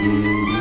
Música